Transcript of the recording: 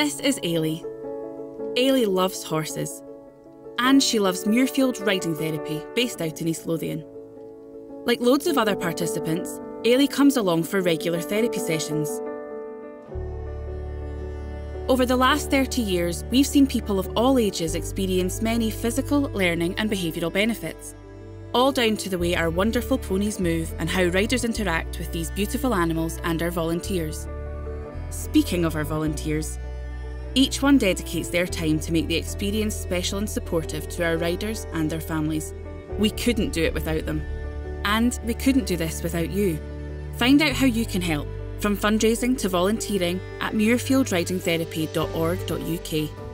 This is Eilidh. Eilidh loves horses, and she loves Muirfield Riding Therapy, based out in East Lothian. Like loads of other participants, Eilidh comes along for regular therapy sessions. Over the last 30 years, we've seen people of all ages experience many physical, learning, and behavioural benefits, all down to the way our wonderful ponies move and how riders interact with these beautiful animals and our volunteers. Speaking of our volunteers, each one dedicates their time to make the experience special and supportive to our riders and their families. We couldn't do it without them. And we couldn't do this without you. Find out how you can help, from fundraising to volunteering, at muirfieldridingtherapy.org.uk.